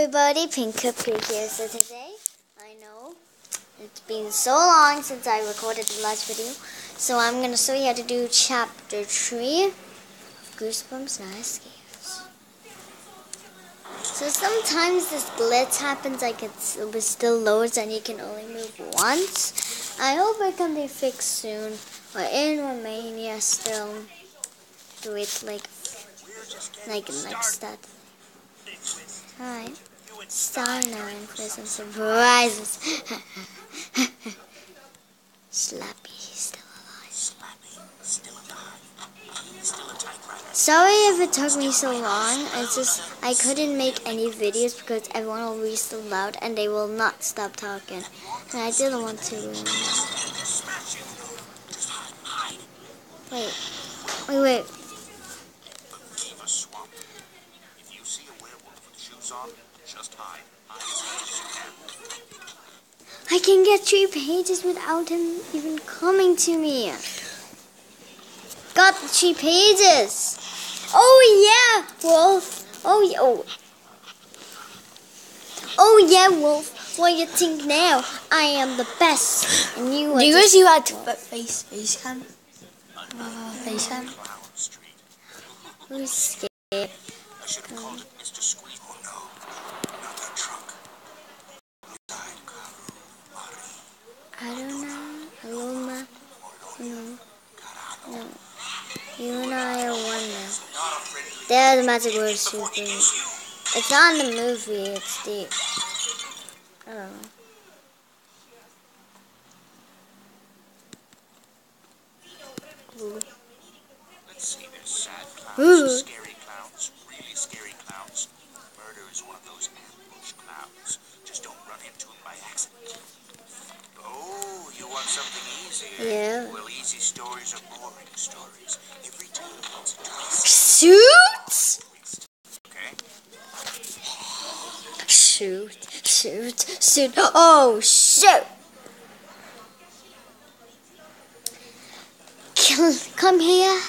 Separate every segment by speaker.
Speaker 1: everybody, Pink Cupcake here. So today, I know it's been so long since I recorded the last video, so I'm going to show you how to do chapter 3 of Goosebumps Night Scares. So sometimes this glitch happens like it's, it still loads and you can only move once. I hope it can be fixed soon. We're in Romania still. Do it like, like next that. Hi. Star and play some surprises. Slappy, still alive.
Speaker 2: Slappy, still alive. Still a typewriter.
Speaker 1: Sorry if it took me so long. It's just I couldn't make any videos because everyone will be so loud and they will not stop talking. And I didn't want to.
Speaker 2: Smash it. Just hide, hide.
Speaker 1: Wait, wait, wait.
Speaker 2: The Fever Swamp. If you see a werewolf with shoes on, just hide. Hide as fast as you can.
Speaker 1: I can get three pages without him even coming to me. Got the three pages. Oh yeah, Wolf. Oh yeah. Oh. Oh yeah, Wolf. What you think now? I am the best, and you
Speaker 3: Do you
Speaker 1: just
Speaker 3: guys see how to face face cam? Uh, face cam.
Speaker 1: Who's scared.
Speaker 2: I should have called Mr. Squeak. Oh no, not that truck. Inside, Karu,
Speaker 1: I don't know. Aloma. No. No. You and I are one now.
Speaker 2: not a friendly.
Speaker 1: There, the magic word is
Speaker 2: Before he
Speaker 1: super. It's not in the movie. It's the. I don't know.
Speaker 2: Let's see, there's sad
Speaker 1: Ooh.
Speaker 2: clowns, scary clowns, really scary clowns. Murder is one of those ambush clowns. Just don't run into him by accident. Oh, you want something easy? eh?
Speaker 1: Yeah.
Speaker 2: Well, easy stories are boring stories. Every tale needs a twist.
Speaker 1: Shoot!
Speaker 2: Okay?
Speaker 1: Shoot! Shoot! Shoot! Oh, shoot! Come, come here.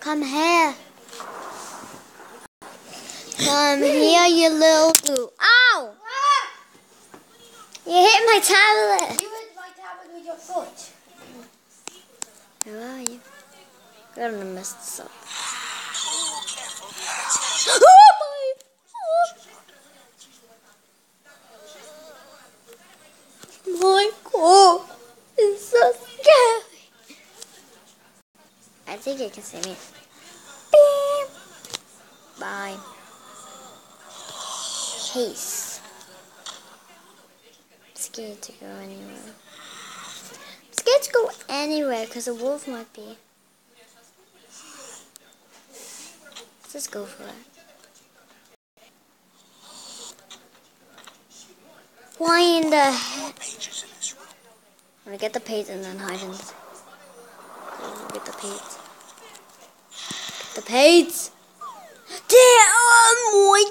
Speaker 1: Come here. Come here, you little boo. Ow! You hit my tablet.
Speaker 3: You hit my tablet with your foot.
Speaker 1: Where are you? I'm gonna mess this up.
Speaker 2: Oh,
Speaker 1: my! God, it's so scary. I think you can see me. Beep. Bye. Case. Scared to go anywhere. To go anywhere because a wolf might be. Let's just go for it. Why in the heck? I'm gonna get the page and then hide in. Get the page. The page. There! Oh my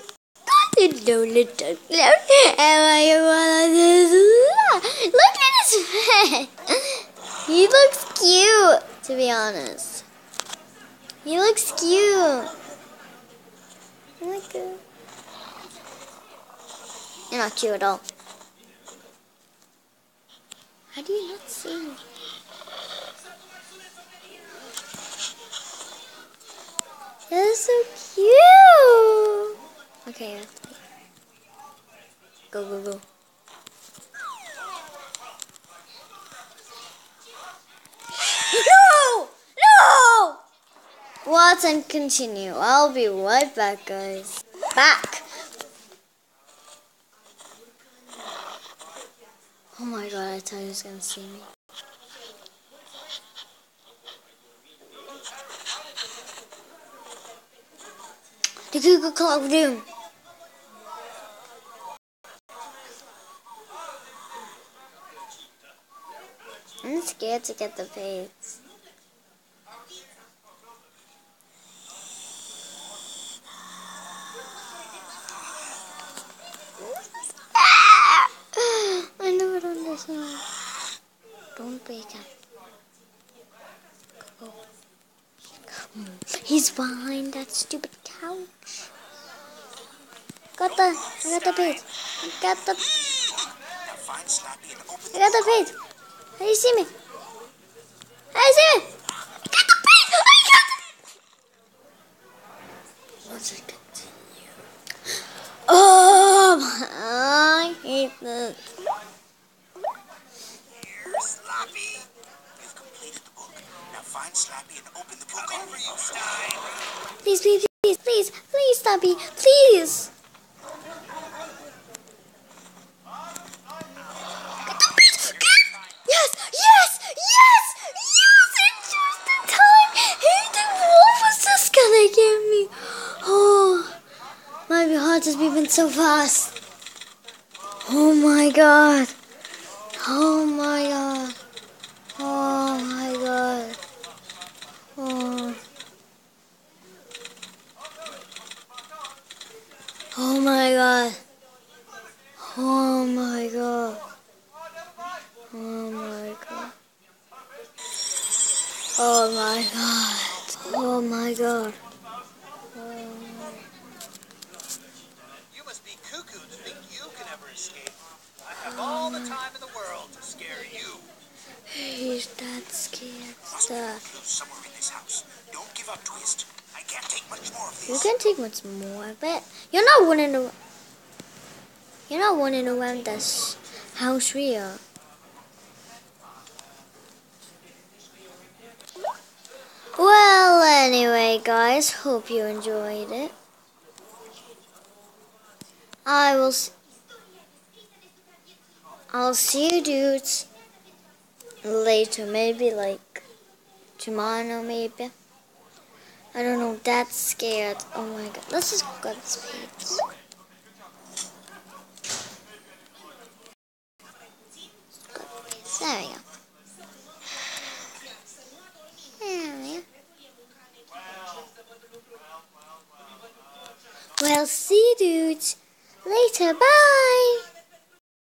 Speaker 1: god! No little clown. Am I one of this? Look at his face. He looks cute, to be honest. He looks cute. It. You're not cute at all. How do you not see? You're so cute. Okay. Go, go, go. No! No! Let's and continue. I'll be right back, guys. Back. Oh my god, I thought he was gonna see me. The Google Clock Room. I'm scared to get the page. I know it on this one. Don't break it. Go. He's behind that stupid couch. Got the, I got the page. I got the, I got the page. How oh, you see me? Do you see me? I got the page. I got the. Oh, I hate this.
Speaker 2: Here, Slappy. You've completed the book. Now find Slappy and open the book. Coming for you, Stine.
Speaker 1: Please, please, please, please, Stubby, please. Yes, yes, yes, yes! It's just the time. Hey, the wolf was just gonna get me. Oh, my heart is beating so fast. Oh my god. Oh my god. Oh my god. Oh. Oh my god. Oh my god. Oh my god. Oh my god. Oh my god.
Speaker 2: You must be cuckoo to think you can ever escape. I have all the time in the world to scare you.
Speaker 1: He's that scared
Speaker 2: Must be a
Speaker 1: stuff.
Speaker 2: clue somewhere in this house. Don't give up, Twist. I can't take much more of
Speaker 1: You can take much more, but you're not running around. You're not running around this house real. Well, anyway, guys, hope you enjoyed it. I will. S- I'll see you dudes later, maybe like tomorrow, maybe. I don't know, that's scared. Oh my god. Let's just go to this page. There we go. There we go. Well, see you dudes later. Bye.